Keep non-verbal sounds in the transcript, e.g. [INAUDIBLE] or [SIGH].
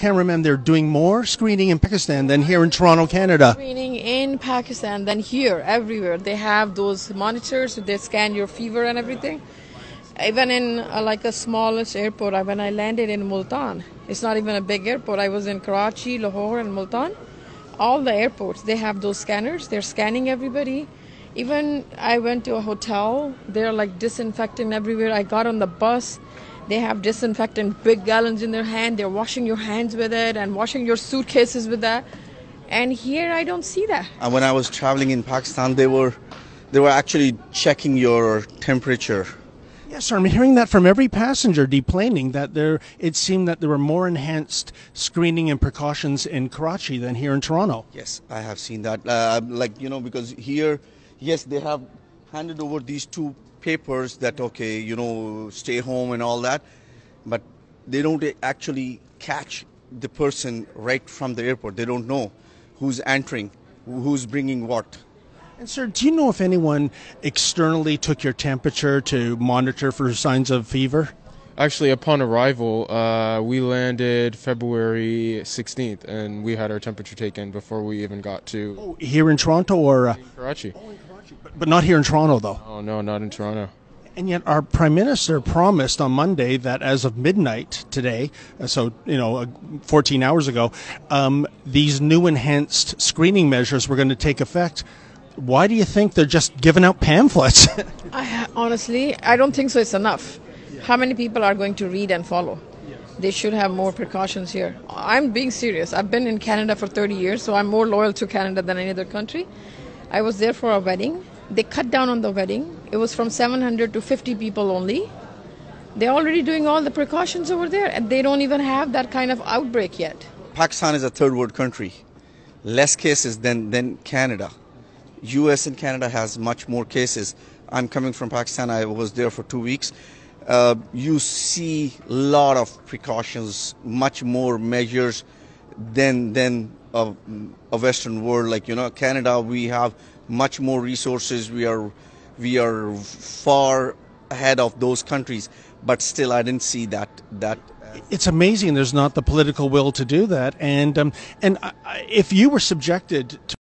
cameramen, they're doing more screening in Pakistan than here in Toronto, Canada. Screening in Pakistan than here, everywhere. They have those monitors, they scan your fever and everything. Even in uh, like a smallest airport, I- when I landed in Multan, it's not even a big airport. I was in Karachi, Lahore, and Multan. All the airports, they have those scanners. They're scanning everybody. Even I went to a hotel, they're like disinfecting everywhere. I got on the bus, they have disinfectant big gallons in their hand. They're washing your hands with it and washing your suitcases with that. And here I don't see that. And when I was traveling in Pakistan, they were they were actually checking your temperature. Yes, sir. I'm hearing that from every passenger deplaning that there. It seemed that there were more enhanced screening and precautions in Karachi than here in Toronto. Yes, I have seen that. Uh, like you know, because here, yes, they have handed over these two papers that okay, you know, stay home and all that, but they don't actually catch the person right from the airport. They don't know who's entering, who's bringing what. And sir, do you know if anyone externally took your temperature to monitor for signs of fever? Actually, upon arrival, uh, we landed February 16th, and we had our temperature taken before we even got to Here in Toronto, or uh, Karachi. But not here in Toronto though. Oh no, not in Toronto. And yet, our prime minister promised on Monday that as of midnight today, uh, so you know, uh, 14 hours ago, um, these new enhanced screening measures were going to take effect. Why do you think they're just giving out pamphlets? [LAUGHS] I honestly, I don't think so. It's enough. How many people are going to read and follow? They should have more precautions here. I'm being serious. I've been in Canada for 30 years, so I'm more loyal to Canada than any other country. I was there for a wedding. They cut down on the wedding. It was from 700 to 50 people only. They're already doing all the precautions over there, and they don't even have that kind of outbreak yet. Pakistan is a third world country, less cases than than Canada. U.S. and Canada has much more cases. I'm coming from Pakistan. I was there for two weeks. Uh, you see a lot of precautions, much more measures than than a, a Western world. Like you know, Canada, we have much more resources. We are we are far ahead of those countries. But still, I didn't see that that it's amazing there's not the political will to do that. And um, and I- if you were subjected to